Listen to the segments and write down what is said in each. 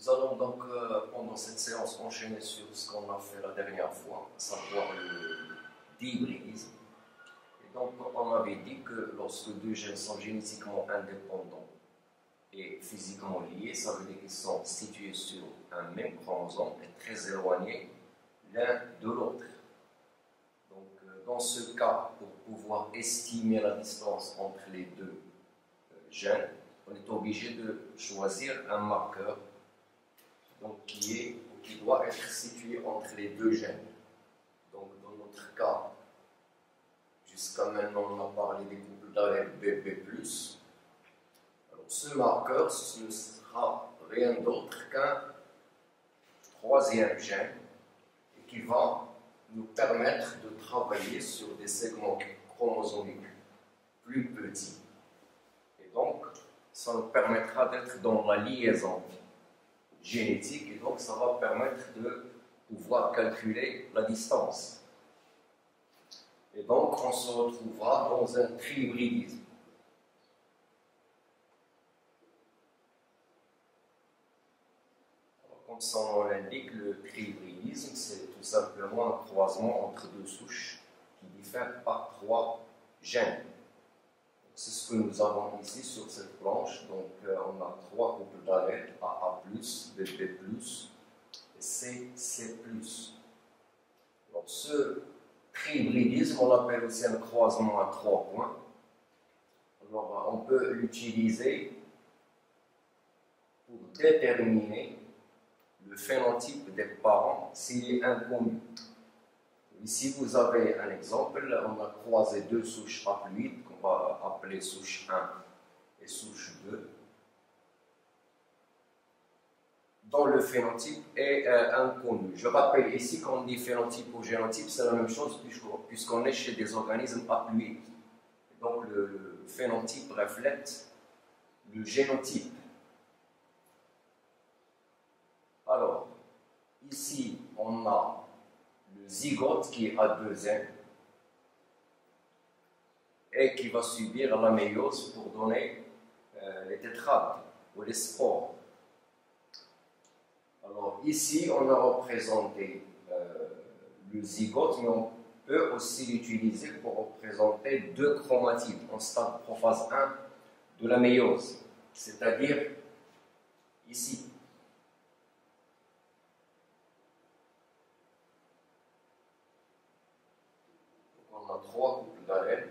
Nous allons donc, euh, pendant cette séance, enchaîner sur ce qu'on a fait la dernière fois, à savoir le dihybridisme. Et donc, on avait dit que lorsque deux gènes sont génétiquement indépendants et physiquement liés, ça veut dire qu'ils sont situés sur un même chromosome et très éloignés l'un de l'autre. Donc, euh, dans ce cas, pour pouvoir estimer la distance entre les deux euh, gènes, on est obligé de choisir un marqueur donc, qui, est, qui doit être situé entre les deux gènes. Donc, dans notre cas, jusqu'à maintenant, on a parlé des couples d'ARN BP+. Alors, ce marqueur, ne sera rien d'autre qu'un troisième gène qui va nous permettre de travailler sur des segments chromosomiques plus petits. Et donc, ça nous permettra d'être dans la liaison génétique et donc ça va permettre de pouvoir calculer la distance. Et donc on se retrouvera dans un trihybridisme. Comme son nom l'indique, le trihybridisme, c'est tout simplement un croisement entre deux souches qui diffèrent par trois gènes. C'est ce que nous avons ici sur cette planche. Donc, euh, on a trois couples d'arêtes AA, BB, et C, C. Donc, ce trihybridisme, on l'appelle aussi un croisement à trois points. Alors, on peut l'utiliser pour déterminer le phénotype des parents s'il est inconnu. Ici, vous avez un exemple. On a croisé deux souches haploïdes va appeler souche 1 et souche 2 dont le phénotype est euh, inconnu. Je rappelle ici qu'on dit phénotype ou génotype, c'est la même chose puisqu'on est chez des organismes haploïdes. Donc le phénotype reflète le génotype. Alors, ici, on a zygote qui a deux N et qui va subir la méiose pour donner euh, les tétrades ou les spores. Alors ici, on a représenté euh, le zygote, mais on peut aussi l'utiliser pour représenter deux chromatides en stade prophase 1 de la méiose, c'est-à-dire ici. trois couples d'arènes.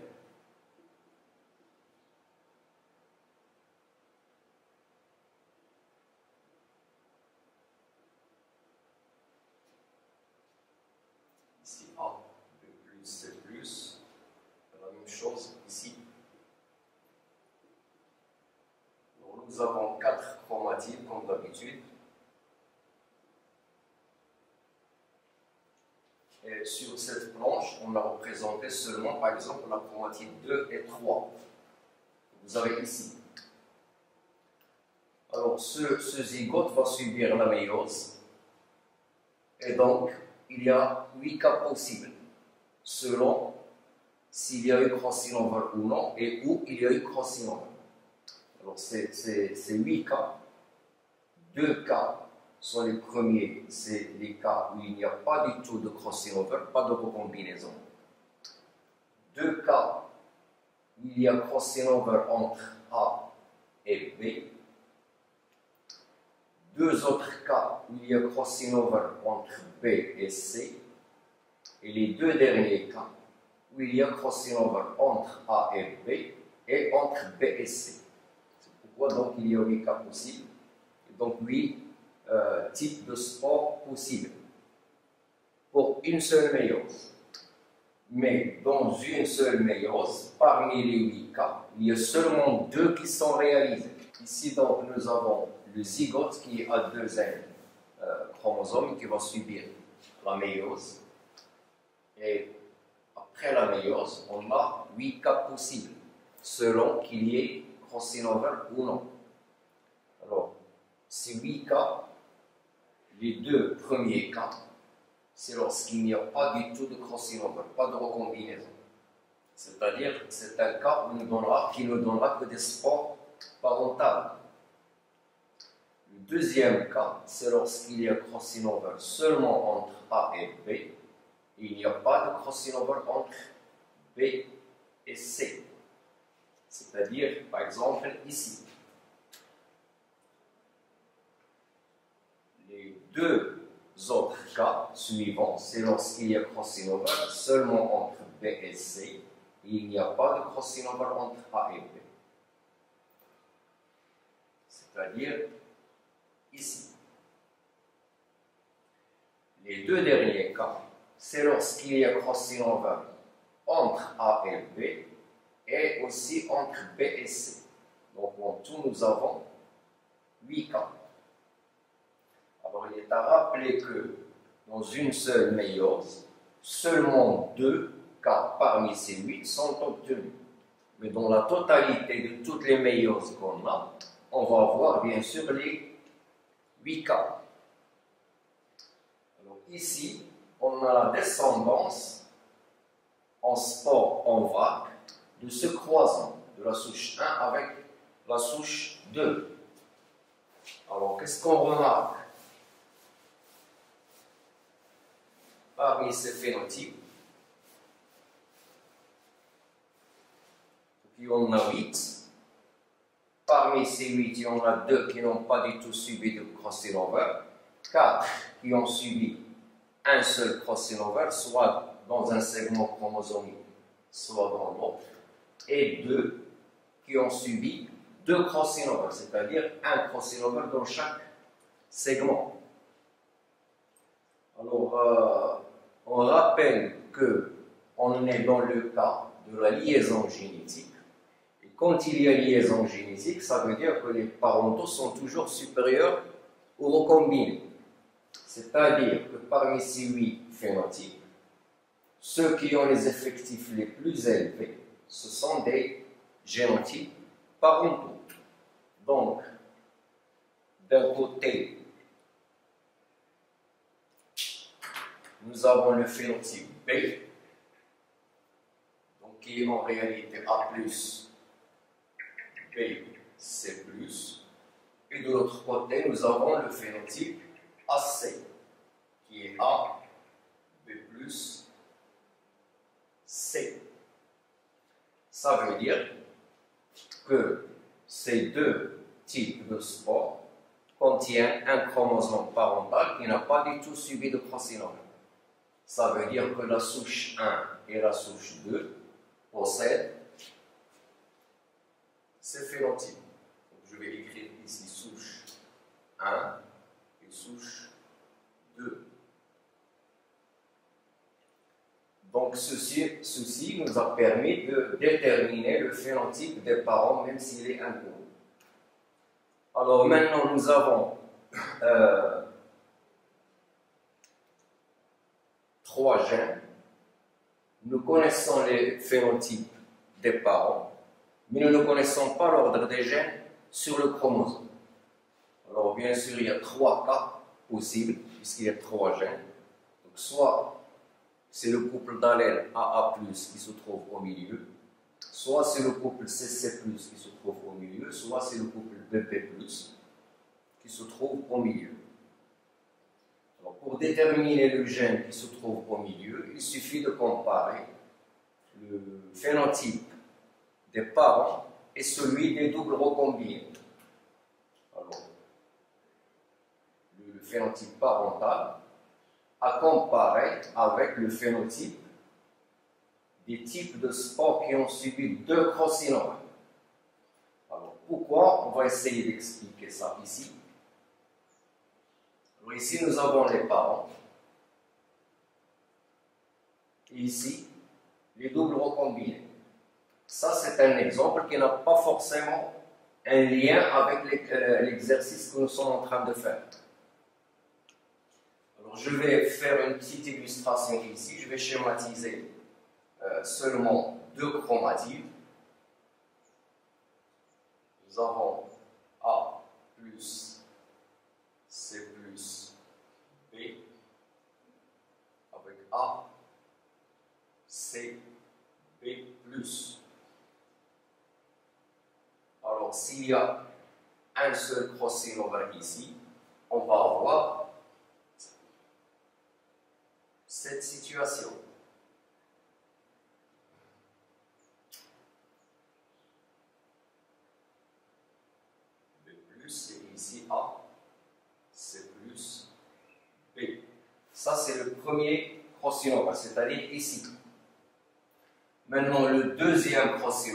Ici A, B plus, C plus. La même chose ici. nous avons quatre chromatides comme d'habitude. Sur cette planche, on a représenté seulement, par exemple, la chromatide 2 et 3. Vous avez ici. Alors, ce, zygote va subir la méiose. Et donc, il y a 8 cas possibles, selon s'il y a eu crossing over ou non, et où il y a eu crossing over. Alors, c'est 8 cas. 2 cas sont les premiers, c'est les cas où il n'y a pas du tout de crossing over, pas de recombinaison. Deux cas où il y a crossing over entre A et B. Deux autres cas où il y a crossing over entre B et C. Et les deux derniers cas où il y a crossing over entre A et B et entre B et C. C'est pourquoi donc il y a huit cas possibles. Donc oui, euh, type de sport possible pour une seule méiose. Mais dans une seule méiose, parmi les huit cas, il y a seulement deux qui sont réalisés. Ici, donc, nous avons le zygote qui a deux N euh, chromosomes qui va subir la méiose. Et après la méiose, on a huit cas possibles, selon qu'il y ait crossing over ou non. Alors, ces huit cas les deux premiers cas, c'est lorsqu'il n'y a pas du tout de crossing over, pas de recombinaison. C'est-à-dire c'est un cas qui ne donnera que des sports parentables. Le deuxième cas, c'est lorsqu'il y a crossing over seulement entre A et B, et il n'y a pas de crossing over entre B et C. C'est-à-dire, par exemple, ici. Les deux autres cas suivants, c'est lorsqu'il y a crossing over seulement entre B et C, il n'y a pas de crossing over entre A et B. C'est-à-dire ici. Les deux derniers cas, c'est lorsqu'il y a crossing over entre A et B et aussi entre B et C. Donc en tout, nous avons 8 cas. Alors il est à rappeler que dans une seule méiose, seulement deux cas parmi ces 8 sont obtenus. Mais dans la totalité de toutes les méioses qu'on a, on va voir bien sûr les 8 cas. Alors ici, on a la descendance en sport en vague de ce croisement de la souche 1 avec la souche 2. Alors, qu'est-ce qu'on remarque? Parmi ces phénotypes Puis on a 8. Parmi ces 8, il y en a 2 qui n'ont pas du tout subi de crossing over, 4 qui ont subi un seul crossing soit dans un segment chromosomique, soit dans l'autre et deux qui ont subi deux crossing c'est-à-dire un crossing dans chaque segment. Alors, euh, on rappelle que on est dans le cas de la liaison génétique. Et quand il y a liaison génétique, ça veut dire que les parentaux sont toujours supérieurs aux recombinés. C'est-à-dire que parmi ces huit phénotypes, ceux qui ont les effectifs les plus élevés ce sont des génotypes parentaux. Donc, d'un côté, nous avons le phénotype B, donc qui est en réalité A+, B, C+, et de l'autre côté, nous avons le phénotype AC, qui est A, B+, C. Ça veut dire que ces deux types de sport contiennent un chromosome parental qui n'a pas du tout subi de crossing Ça veut dire que la souche 1 et la souche 2 possèdent ces phénotypes. je vais écrire ici souche 1 et souche 2. Donc ceci, nous a permis de déterminer le phénotype des parents, même s'il est inconnu. Alors maintenant, nous avons euh, trois gènes. Nous connaissons les phénotypes des parents, mais nous ne connaissons pas l'ordre des gènes sur le chromosome. Alors bien sûr, il y a trois cas possibles, puisqu'il y a trois gènes. Donc soit c'est le couple d'allèles AA+, qui se trouve au milieu, soit c'est le couple CC+, qui se trouve au milieu, soit c'est le couple BP+, qui se trouve au milieu. Pour déterminer le gène qui se trouve au milieu, il suffit de comparer le phénotype des parents et celui des doubles recombinés. Alors, le phénotype parental à comparer avec le phénotype des types de sports qui ont subi deux crossing Alors pourquoi On va essayer d'expliquer ça ici? Alors ici nous avons les parents. Et ici, les doubles recombinés. Ça c'est un exemple qui n'a pas forcément un lien avec euh, l'exercice que nous sommes en train de faire je vais faire une petite illustration ici. Je vais schématiser euh, seulement deux chromatides. Nous avons A plus C plus B avec A, C, B plus. Alors s'il y a un seul crossing ici, on va avoir cette situation. B plus, et ici A, c'est plus B. Ça, c'est le premier crossing c'est-à-dire ici. Maintenant, le deuxième crossing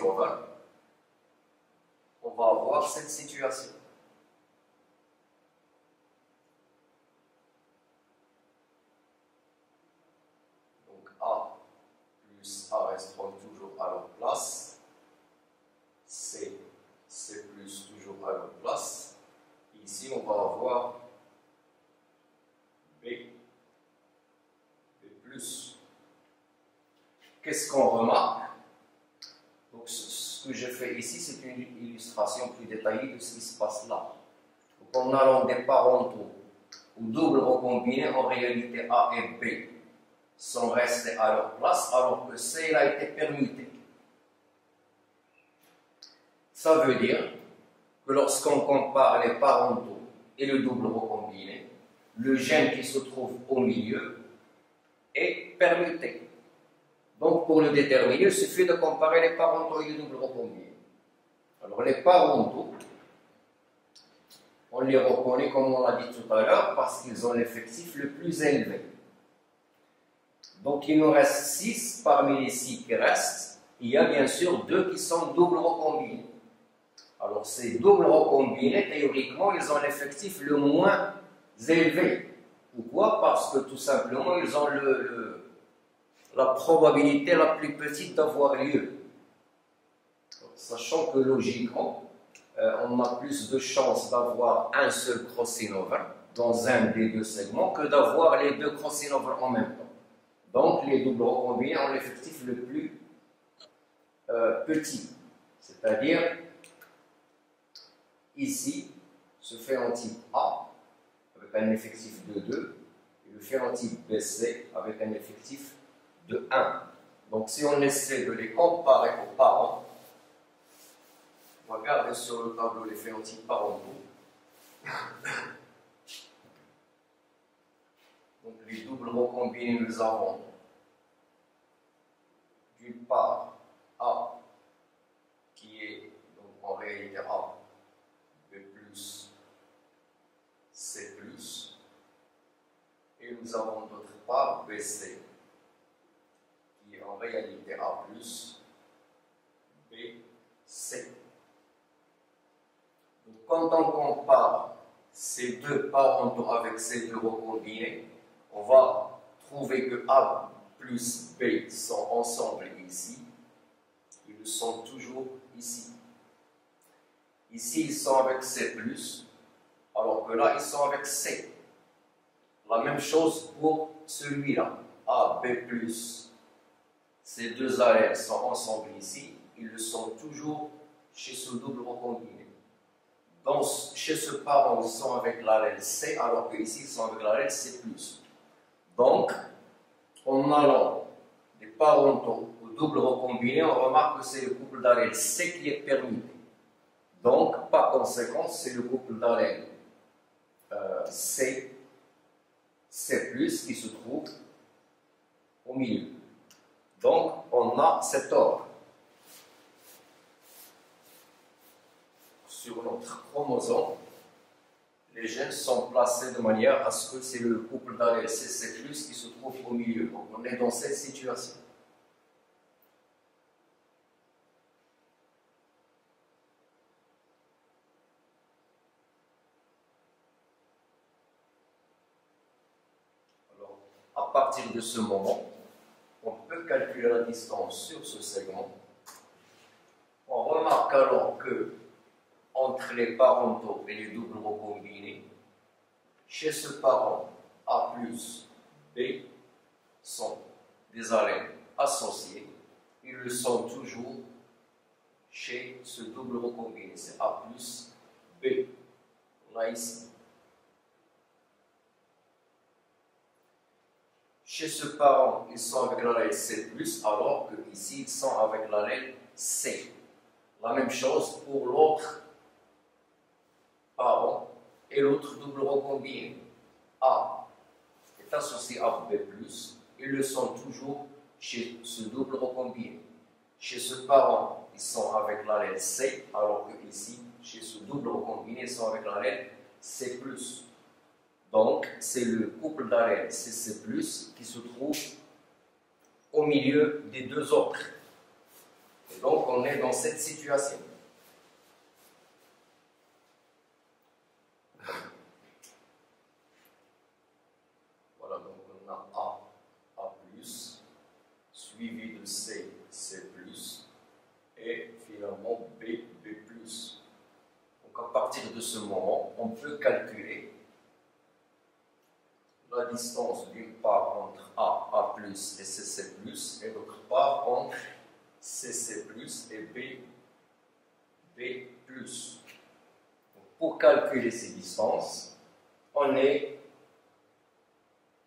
cette situation. Donc A plus A resteront toujours à leur place. C, C plus toujours à leur place. Ici, on va avoir B, B plus. Qu'est-ce qu'on remarque? Ce que je fais ici, c'est une illustration plus détaillée de ce qui se passe là. En allant des parentaux ou double recombinés, en réalité A et B sont restés à leur place, alors que C a été permuté. Ça veut dire que lorsqu'on compare les parentaux et le double recombiné, le gène qui se trouve au milieu est permuté. Donc, pour le déterminer, il suffit de comparer les les doubles recombinés. Alors, les parentaux, on les reconnaît, comme on l'a dit tout à l'heure, parce qu'ils ont l'effectif le plus élevé. Donc, il nous reste 6 parmi les 6 qui restent. Il y a bien sûr deux qui sont doubles recombinés. Alors, ces doubles recombinés, théoriquement, ils ont l'effectif le moins élevé. Pourquoi? Parce que tout simplement, ils ont le la probabilité la plus petite d'avoir lieu. Sachant que logiquement, euh, on a plus de chances d'avoir un seul crossing over dans un des deux segments que d'avoir les deux crossing over en même temps. Donc les doubles recombinés ont l'effectif le plus euh, petit. C'est-à-dire, ici, ce type A avec un effectif de 2 et le type BC avec un effectif de 1. Donc si on essaie de les comparer aux parents, regarder sur le tableau les phénotypes parentaux. Donc les doubles recombinés, nous avons d'une part A qui est donc en réalité A, B plus, C plus, et nous avons d'autre part BC en réalité A plus B, C. Donc, quand on compare ces deux parentaux avec ces deux recombinés, on va trouver que A plus B sont ensemble ici. Ils sont toujours ici. Ici, ils sont avec C+, alors que là, ils sont avec C. La même chose pour celui-là. A, B+, ces deux allèles sont ensemble ici, ils le sont toujours chez ce double recombiné. Chez ce parent, ils sont avec l'allèle C, alors qu'ici, ils sont avec l'allèle C+. Donc, en allant des parentaux au double recombiné, on remarque que c'est le couple d'allèles C qui est permuté. Donc, par conséquent, c'est le couple d'allèles euh, C, C+, qui se trouve au milieu. Donc, on a cet ordre. Sur notre chromosome, les gènes sont placés de manière à ce que c'est le couple d'allèles CC+, qui se trouve au milieu. Donc, on est dans cette situation. Alors, à partir de ce moment, calculer la distance sur ce segment, on remarque alors que entre les parentaux et les doubles recombinés, chez ce parent A plus B sont des allèles associés, ils le sont toujours chez ce double recombiné, c'est A plus B. On ici Chez ce parent, ils sont avec l'allèle C+, alors qu'ici, ils sont avec l'allèle C. La même chose pour l'autre parent et l'autre double recombiné. A est associé à B+, ils le sont toujours chez ce double recombiné. Chez ce parent, ils sont avec la C, alors que ici, chez ce double recombiné, ils sont avec la C+. Donc, c'est le couple d'arènes CC+, qui se trouve au milieu des deux autres. Et donc, on est dans cette situation. Voilà, donc on a A, A+, suivi de C, C+, et finalement B, B+. Donc, à partir de ce moment, on peut calculer la distance d'une part entre A, A+, et CC+, et d'autre part entre CC+, et B, B+. pour calculer ces distances, on est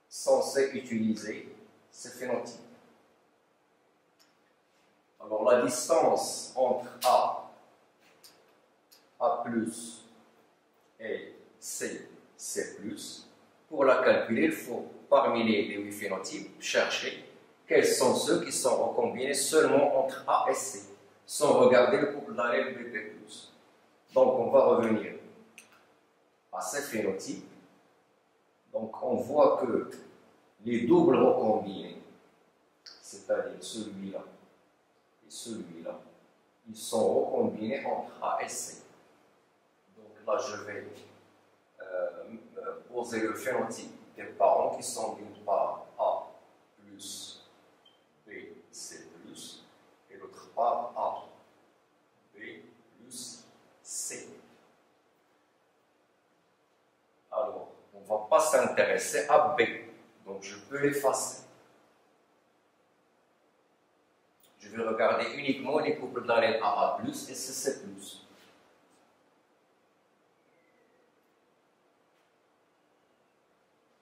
censé utiliser ces phénotypes. Alors la distance entre A, A+, et C, C+, pour la calculer, il faut, parmi les, huit phénotypes, chercher quels sont ceux qui sont recombinés seulement entre A et C, sans regarder le couple d'arrêt BP+. Donc, on va revenir à ces phénotypes. Donc, on voit que les doubles recombinés, c'est-à-dire celui-là et celui-là, ils sont recombinés entre A et C. Donc là, je vais poser le phénotype des parents qui sont d'une part A plus B, C plus, et l'autre part A, B plus C. Alors, on ne va pas s'intéresser à B, donc je peux l'effacer. Je vais regarder uniquement les couples d'arène AA+, et CC+.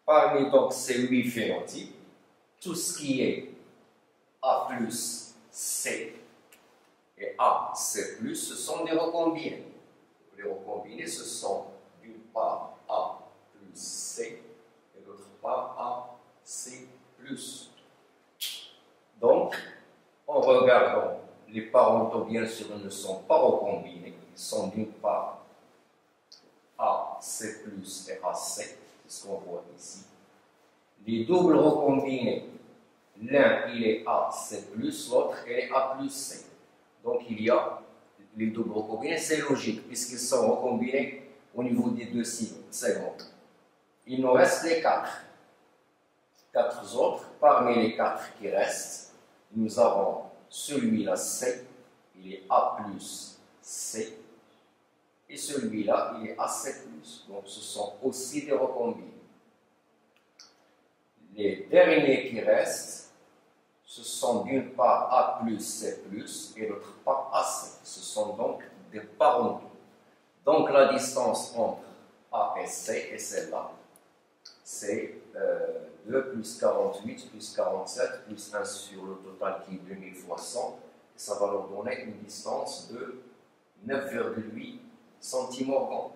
Parmi donc ces huit phénotypes, tout ce qui est A plus C et A, C plus, ce sont des recombinés. Les recombinés, ce sont d'une part A plus C et d'autre part A, C plus. Donc, en regardant les parentaux, bien sûr, ne sont pas recombinés. Ils sont d'une part A, C plus et A, C ce qu'on voit ici. Les doubles recombinés, l'un il est A, C plus, l'autre il est A plus C. Donc il y a les doubles recombinés, c'est logique, puisqu'ils sont recombinés au niveau des deux segments. Il nous reste les quatre. Quatre autres. Parmi les quatre qui restent, nous avons celui-là C, il est A plus C, et celui-là, il est AC+. Donc ce sont aussi des recombinés. Les derniers qui restent, ce sont d'une part A plus C et l'autre part AC. Ce sont donc des parentaux. Donc la distance entre A et C et celle-là, c'est 2 euh, plus 48 plus 47 plus 1 sur le total qui est 2000 fois 100. Et ça va nous donner une distance de 9,8 centimorgans.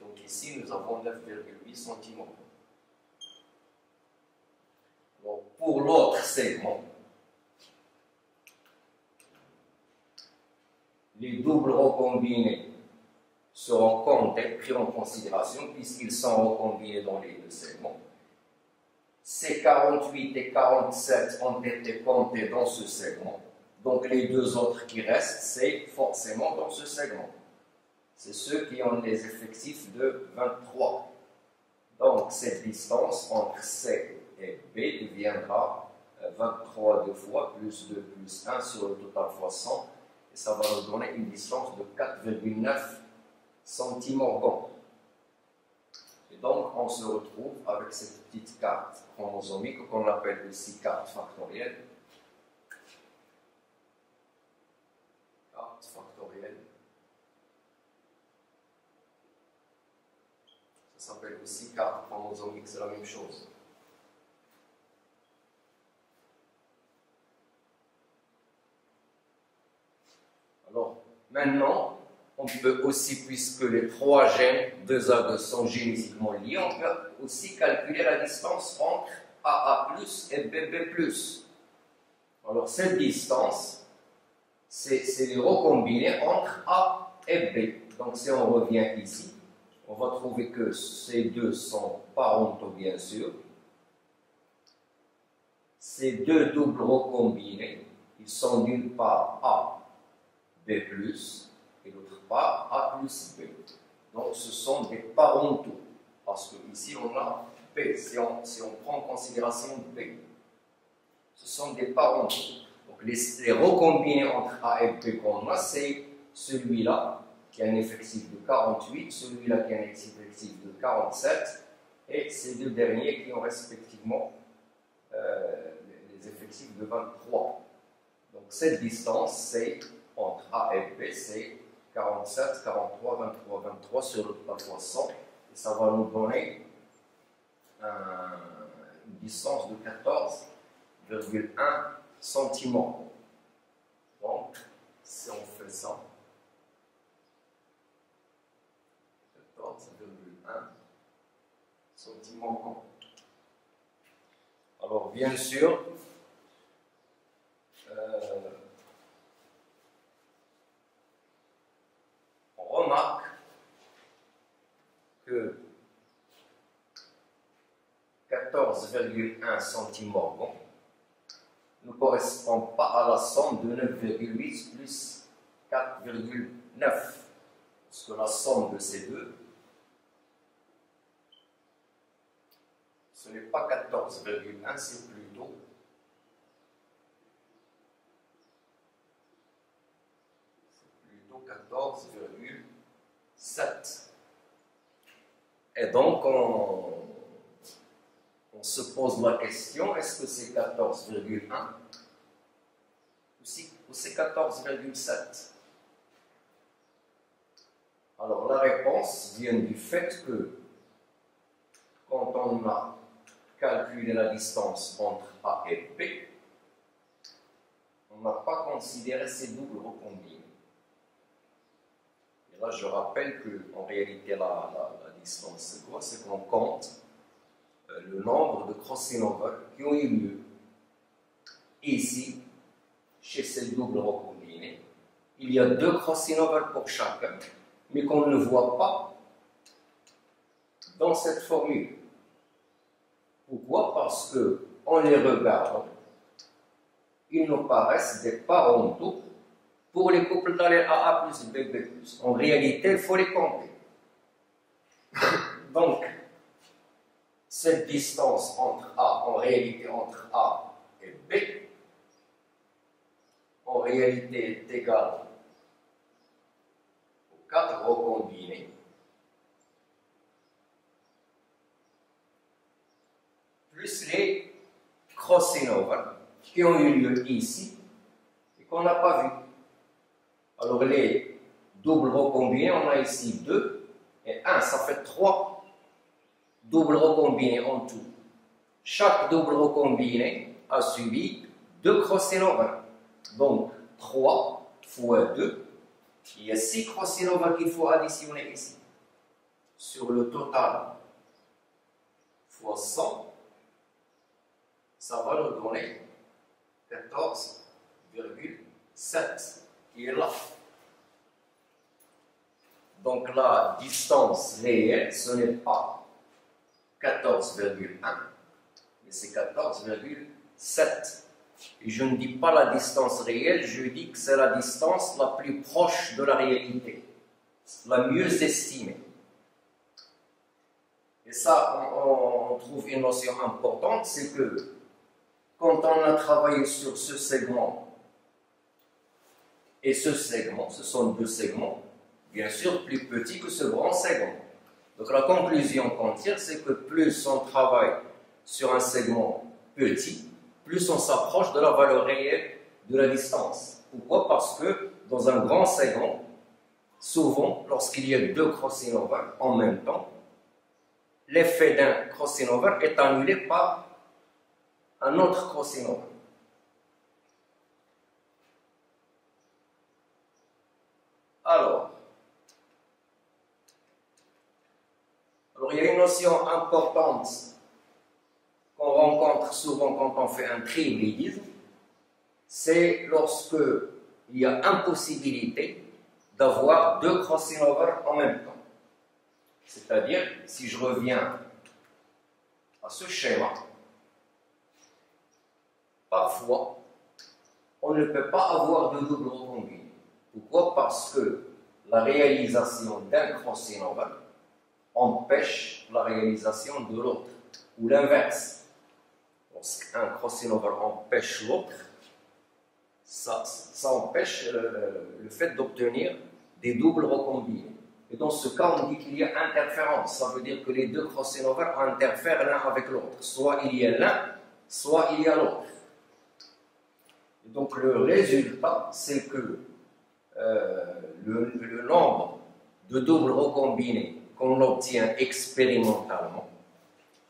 Donc ici, nous avons 9,8 centimorgans. pour l'autre segment, les doubles recombinés seront comptés, pris en considération puisqu'ils sont recombinés dans les deux segments. Ces 48 et 47 ont été comptés dans ce segment. Donc les deux autres qui restent, c'est forcément dans ce segment c'est ceux qui ont les effectifs de 23. Donc cette distance entre C et B deviendra 23 euh, fois, plus 2 plus 1 sur le total fois 100, et ça va nous donner une distance de 4,9 centimorgans. Et donc on se retrouve avec cette petite carte chromosomique qu'on appelle aussi carte factorielle s'appelle aussi carte chromosomique, c'est la même chose. Alors, maintenant, on peut aussi, puisque les trois gènes, deux à 2 sont génétiquement liés, on peut aussi calculer la distance entre AA et BB. Alors cette distance, c'est les recombinés entre A et B. Donc si on revient ici, on va trouver que ces deux sont parentaux bien sûr. Ces deux doubles recombinés, ils sont d'une part A, B+, et d'autre part A plus B. Donc ce sont des parentaux, parce que ici on a B, si on, prend en considération B, ce sont des parentaux. Donc les recombinés entre A et B qu'on a, c'est celui-là qui a un effectif de 48, celui-là qui a un effectif de 47, et ces deux derniers qui ont respectivement euh, les effectifs de 23. Donc cette distance, c'est entre A et B, c'est 47, 43, 23, 23 sur la fois 100, et ça va nous donner une distance de 14,1 cm. Donc, si on fait ça, 14,1 Alors, bien sûr, euh, on remarque que 14,1 centimorgans ne correspond pas à la somme de 9,8 plus 4,9. Parce que la somme de ces deux, ce n'est pas 14,1, c'est plutôt c'est plutôt 14,7. Et donc, on, se pose la question, est-ce que c'est 14,1 ou c'est 14,7 Alors la réponse vient du fait que quand on a calculé la distance entre A et B, on n'a pas considéré ces doubles recombinés. Et là, je rappelle qu'en réalité, la, distance, c'est quoi? C'est qu'on compte euh, le nombre de crossing-over qui ont eu lieu ici, chez ces doubles recombinés. Il y a deux crossing-over pour chacun, mais qu'on ne voit pas dans cette formule. Pourquoi? Parce que en les regardant, ils nous paraissent des parentaux pour les couples d'allèles AA plus BB+. En réalité, il faut les compter. Donc, cette distance entre A, en réalité entre A et B, en réalité est égale aux quatre recombinés plus les crossing qui ont eu lieu ici et qu'on n'a pas vu. Alors les doubles recombinés, on a ici 2 et 1, ça fait 3 double recombiné en tout. Chaque double recombiné a subi deux crossinova. Donc, 3 fois 2, il y a 6 crossinova qu'il faut additionner ici. Sur le total, fois 100, ça va nous donner 14,7 qui est là. Donc la distance réelle, ce n'est pas 14,1, mais c'est 14,7. Et je ne dis pas la distance réelle, je dis que c'est la distance la plus proche de la réalité, la mieux estimée. Et ça, on, trouve une notion importante, c'est que quand on a travaillé sur ce segment et ce segment, ce sont deux segments, bien sûr plus petits que ce grand segment. Donc la conclusion qu'on tire, c'est que plus on travaille sur un segment petit, plus on s'approche de la valeur réelle de la distance. Pourquoi? Parce que dans un grand segment, souvent, lorsqu'il y a deux crossing over en même temps, l'effet d'un crossing over est annulé par un autre conséquent. Alors, alors, il y a une notion importante qu'on rencontre souvent quand on fait un trihybride, c'est lorsque il y a impossibilité d'avoir deux crossing over en même temps. C'est-à-dire, si je reviens à ce schéma, parfois, on ne peut pas avoir de double recombiné. Pourquoi? Parce que la réalisation d'un over empêche la réalisation de l'autre, ou l'inverse. Lorsqu'un over empêche l'autre, ça, empêche le, fait d'obtenir des doubles recombinés. Et dans ce cas, on dit qu'il y a interférence. Ça veut dire que les deux crossing over interfèrent l'un avec l'autre. Soit il y a l'un, soit il y a l'autre. Donc le résultat, c'est que euh, le, nombre de doubles recombinés qu'on obtient expérimentalement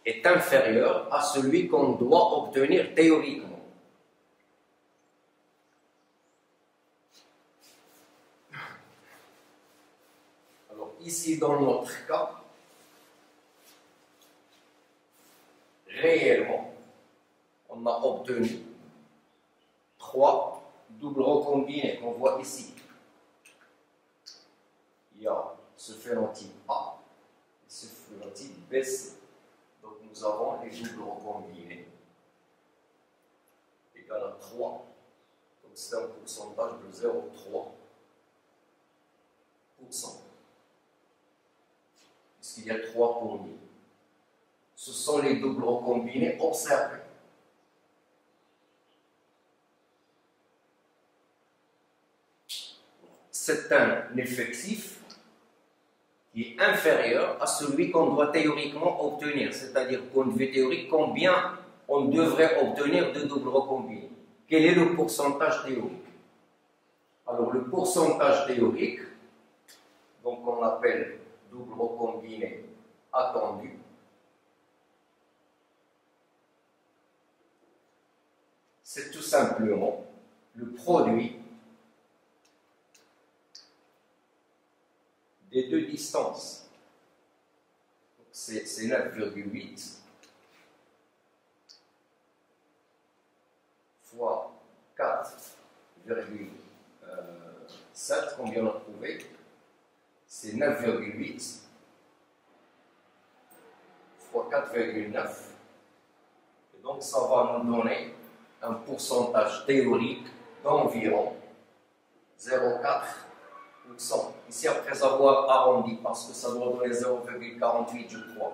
est inférieur à celui qu'on doit obtenir théoriquement. ici dans notre cas, réellement, on a obtenu trois doubles recombinés qu'on voit ici. Il y a ce phénotype A et ce phénotype B. Donc nous avons les doubles recombinés égal à 3. Donc c'est un pourcentage de 0,3% puisqu'il y a 3 pour 1000. Ce sont les doubles recombinés observés. C'est un effectif qui est inférieur à celui qu'on doit théoriquement obtenir, c'est-à-dire point de vue théorique, combien on devrait obtenir de doubles recombinés. Quel est le pourcentage théorique? Alors le pourcentage théorique, donc on appelle double recombiné attendu. C'est tout simplement le produit des deux distances. C'est 9,8 fois 4,7 qu'on vient de trouver c'est 9,8 fois 4,9. Et donc ça va nous donner un pourcentage théorique d'environ 0,4%. Ici, après avoir arrondi, parce que ça doit donner 0,48, je crois.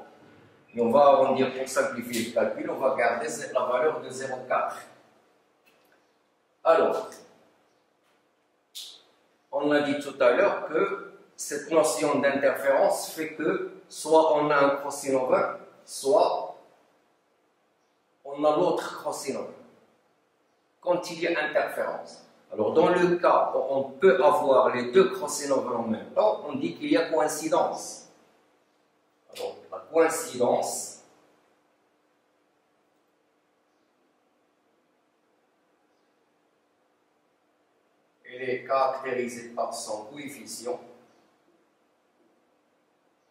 Et on va arrondir pour simplifier le calcul, on va garder la valeur de 0,4. Alors, on a dit tout à l'heure que cette notion d'interférence fait que soit on a un crossing over, soit on a l'autre crossing over. Quand il y a interférence. Alors dans le cas où on peut avoir les deux crossing over en même temps, on dit qu'il y a coïncidence. Alors la coïncidence, elle est caractérisée par son coefficient.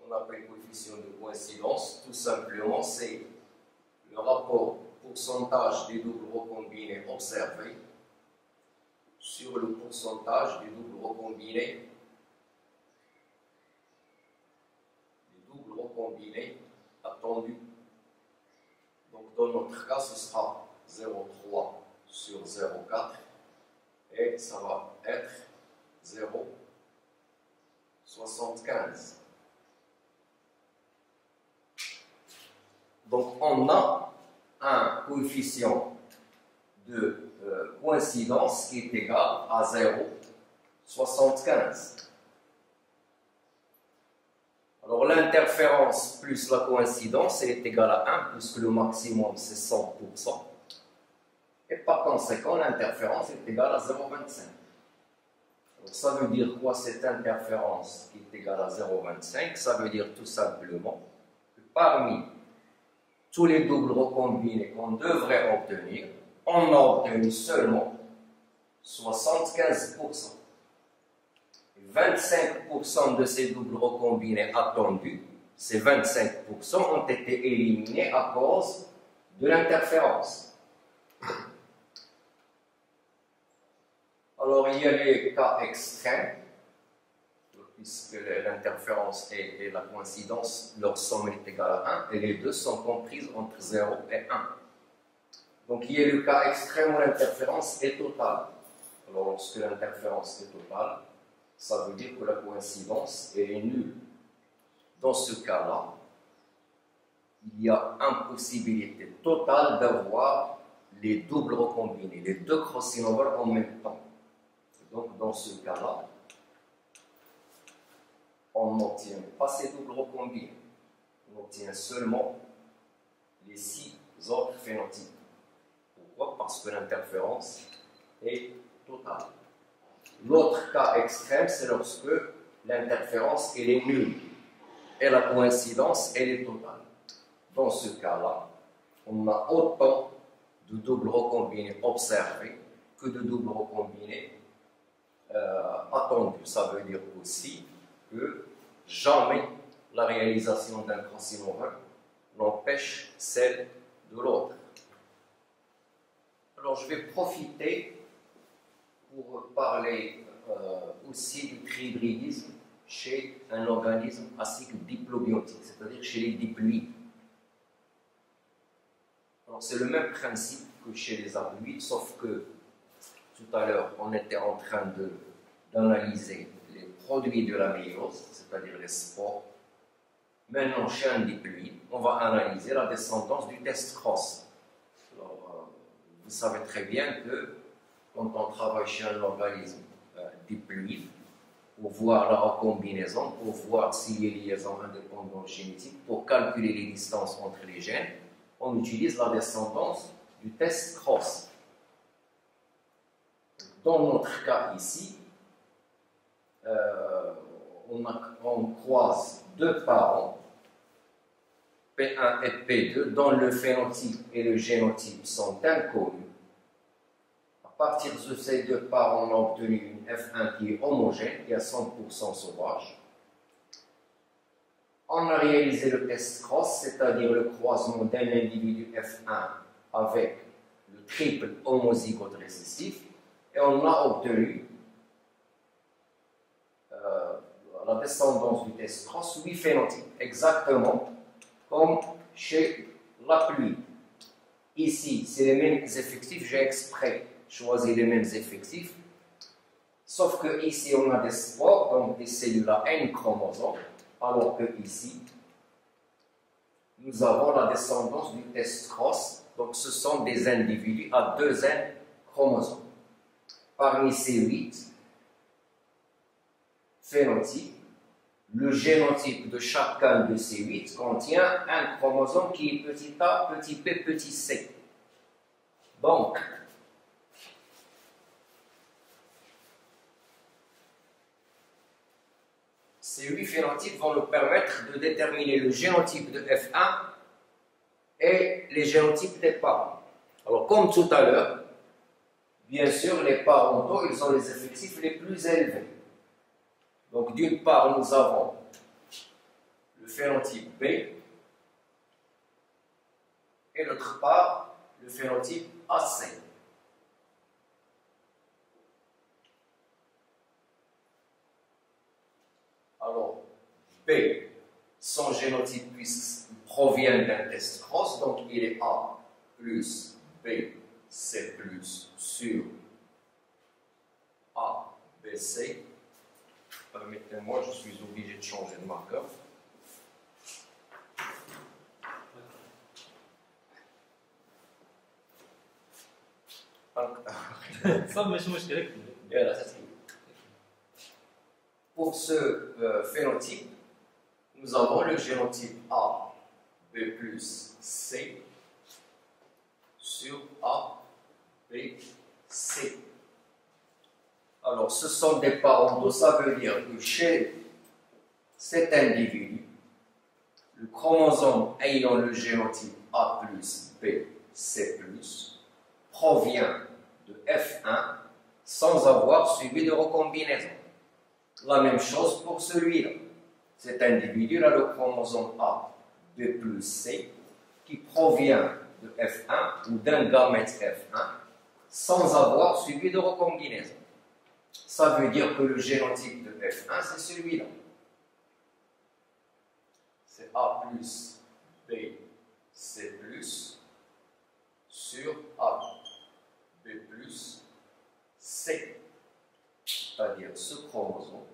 On appelle coefficient de coïncidence, tout simplement, c'est le rapport pourcentage des doubles recombinés observés sur le pourcentage des doubles recombinés des doubles recombinés attendus. Donc dans notre cas, ce sera 0,3 sur 0,4 et ça va être 0,75. Donc on a un coefficient de euh, coïncidence qui est égal à 0,75. Alors l'interférence plus la coïncidence est égale à 1 puisque le maximum c'est 100%. Et par conséquent l'interférence est égale à 0,25. Donc ça veut dire quoi cette interférence qui est égale à 0,25 Ça veut dire tout simplement que parmi tous les doubles recombinés qu'on devrait obtenir, on obtenu seulement 75%. 25% de ces doubles recombinés attendus ces 25% ont été éliminés à cause de l'interférence. Alors, il y a les cas extrêmes, puisque l'interférence et, la coïncidence, leur somme est égale à 1, et les deux sont comprises entre 0 et 1. Donc, il y a le cas extrême où l'interférence est totale. Alors, lorsque l'interférence est totale, ça veut dire que la coïncidence est nulle. Dans ce cas-là, il y a impossibilité totale d'avoir les doubles recombinés, les deux crossing en même temps. Donc, dans ce cas-là, on n'obtient pas ces doubles recombinés. On obtient seulement les six autres phénotypes. Parce que l'interférence est totale. L'autre cas extrême, c'est lorsque l'interférence est nulle et la coïncidence est totale. Dans ce cas-là, on a autant de doubles recombinés observés que de doubles recombinés euh, attendus. Ça veut dire aussi que jamais la réalisation d'un over n'empêche celle de l'autre. Alors je vais profiter pour parler euh, aussi du trihydridisme chez un organisme à cycle diplobiotique, c'est-à-dire chez les diploïdes. Alors c'est le même principe que chez les haploïdes, sauf que tout à l'heure on était en train d'analyser les produits de la méiose, c'est-à-dire les spores. Maintenant, chez un diploïde, on va analyser la descendance du test cross. Alors, euh, vous savez très bien que quand on travaille chez un organisme euh, pour voir la recombinaison, pour voir s'il y a liaison indépendante génétique, pour calculer les distances entre les gènes, on utilise la descendance du test cross. Dans notre cas ici, euh, on, croise deux parents, P1 et P2, dont le phénotype et le génotype sont inconnus partir de ces deux parts, on a obtenu une F1 qui est homogène, qui est à 100% sauvage. On a réalisé le test cross, c'est-à-dire le croisement d'un individu F1 avec le triple homozygote récessif, et on a obtenu euh, la descendance du test cross 8 phénotypes, exactement comme chez la pluie. Ici, c'est les mêmes effectifs, j'ai exprès choisi les mêmes effectifs. Sauf que ici, on a des spores, donc des cellules à N chromosomes, alors que ici, nous avons la descendance du test cross, donc ce sont des individus à deux N chromosomes. Parmi ces huit phénotypes, le génotype de chacun de ces huit contient un chromosome qui est petit a, petit p, petit c. Donc, Ces huit phénotypes vont nous permettre de déterminer le génotype de F1 et les génotypes des parents. Alors, comme tout à l'heure, bien sûr, les parentaux, ils ont les effectifs les plus élevés. Donc, d'une part, nous avons le phénotype B, et d'autre part, le phénotype AC. B, son génotype provient d'un test cross, donc il est A plus B, C plus sur A, B, C. Permettez-moi, je suis obligé de changer de marqueur. Pour ce euh, phénotype, nous avons le génotype A, B plus C sur A, B, C. Alors, ce sont des parents, ça veut dire que chez cet individu, le chromosome ayant le génotype A plus, B, C plus, provient de F1 sans avoir suivi de recombinaison. La même chose pour celui-là cet individu a le chromosome A, B plus C, qui provient de F1 ou d'un gamète F1 sans avoir suivi de recombinaison. Ça veut dire que le génotype de F1, c'est celui-là. C'est A plus B, C plus sur A, B plus C. C'est-à-dire ce chromosome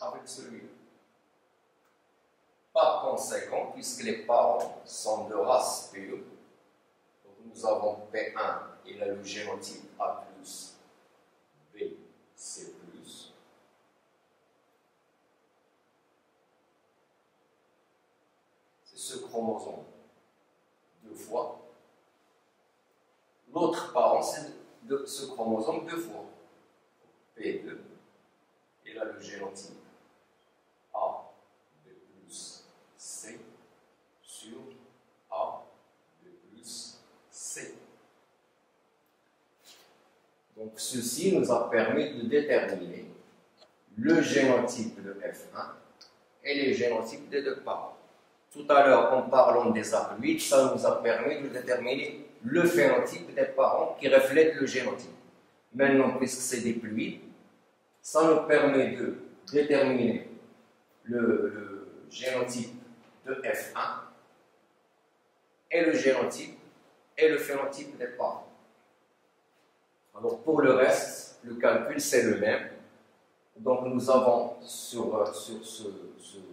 avec celui-là. Par conséquent, puisque les parents sont de race pure, nous avons P1, il a le génotype A+, B, C+. C'est ce chromosome deux fois. L'autre parent, c'est ce chromosome deux fois. P2, il a le génotype Donc ceci nous a permis de déterminer le génotype de F1 et les génotypes des deux parents. Tout à l'heure, en parlant des haploïdes, ça nous a permis de déterminer le phénotype des parents qui reflète le génotype. Maintenant, puisque c'est des fluides, ça nous permet de déterminer le, le génotype de F1 et le génotype et le phénotype des parents. Alors pour le reste, le calcul c'est le même. Donc nous avons sur, euh, sur ce,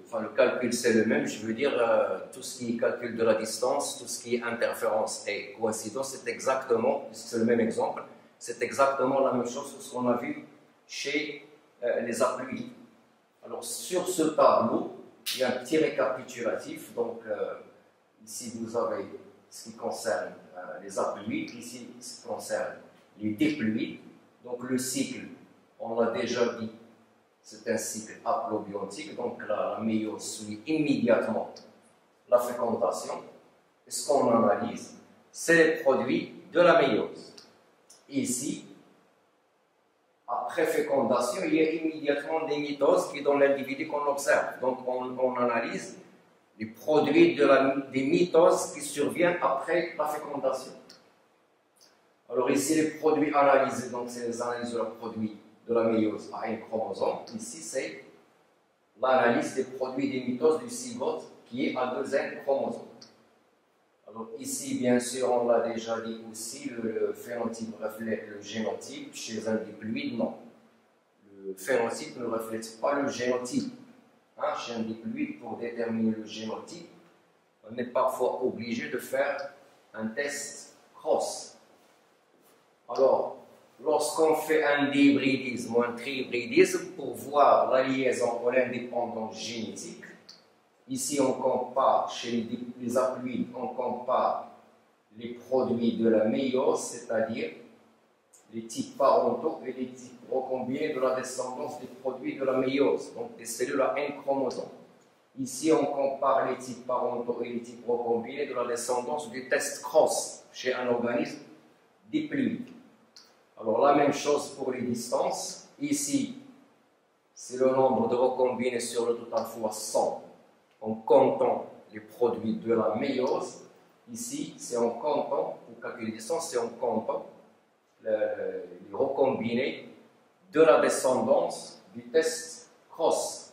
enfin le calcul c'est le même, je veux dire euh, tout ce qui est calcul de la distance, tout ce qui est interférence et coïncidence, c'est exactement, c'est le même exemple, c'est exactement la même chose que ce qu'on a vu chez euh, les appuis. Alors sur ce tableau, il y a un petit récapitulatif, donc ici vous avez ce qui concerne les appuis, ici ce qui concerne les dépluides. Donc le cycle, on l'a déjà dit, c'est un cycle haplobiontique, donc la, la méiose suit immédiatement la fécondation. Ce qu'on analyse, c'est les produits de la méiose. Ici, après fécondation, il y a immédiatement des mitoses qui dans l'individu qu'on observe. Donc on, analyse les produits de la, des mitoses qui surviennent après la fécondation. Alors ici, les produits analysés, donc c'est les analyses de la produit de la méiose à un chromosome. Ici, c'est l'analyse des produits des mitoses du zygote qui est à deux chromosomes. Alors ici, bien sûr, on l'a déjà dit aussi, le, phénotype reflète le génotype. Chez un diploïde, non. Le phénotype ne reflète pas le génotype. Hein, chez un diploïde, pour déterminer le génotype, on est parfois obligé de faire un test cross alors, lorsqu'on fait un dihybridisme ou un trihybridisme pour voir la liaison ou l'indépendance génétique, ici on compare chez les, appuis, on compare les produits de la méiose, c'est-à-dire les types parentaux et les types recombinés de la descendance des produits de la méiose, donc des cellules à un chromosome. Ici, on compare les types parentaux et les types recombinés de la descendance du test cross chez un organisme diploïde. Alors la même chose pour les distances. Ici, c'est le nombre de recombinés sur le total fois 100 en comptant les produits de la méiose. Ici, c'est en comptant, pour calculer les distances, c'est en comptant les recombinés de la descendance du test cross.